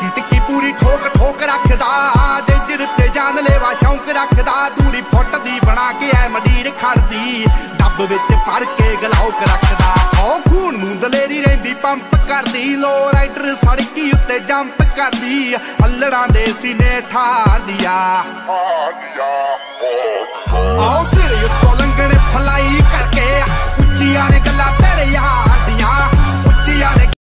ਟਿੱਕੀ ਟਿੱਕੀ ਪੂਰੀ ਠੋਕ ਠੋਕ ਰੱਖਦਾ। ਡੇਂਜਰ ਤੇ ਜਾਨ ਲੈਵਾ ਸ਼ੌਂਕ ਰੱਖਦਾ। ਦੂਰੀ ਫੁੱਟ ਬਣਾ ਕੇ ਐ ਮਡੀਰ ਖੜਦੀ। ਡੱਬ ਵਿੱਚ ਫੜ ਕੇ ਗਲਾਉਕ ਰੱਖਦਾ। ਓ ਖੂਨ ਨੂੰ ਦਲੇਰੀ ਰਹਿੰਦੀ ਪੰਪ ਕਰਦੀ। ਲੋ ਰਾਈਡਰ ਸੜਕੀ ਉੱਤੇ ਜੰਪ ਕਰਦੀ। ਅల్లੜਾਂ ਦੇ ਸੀਨੇ ਠਾਰਦੀਆ Adia, oh.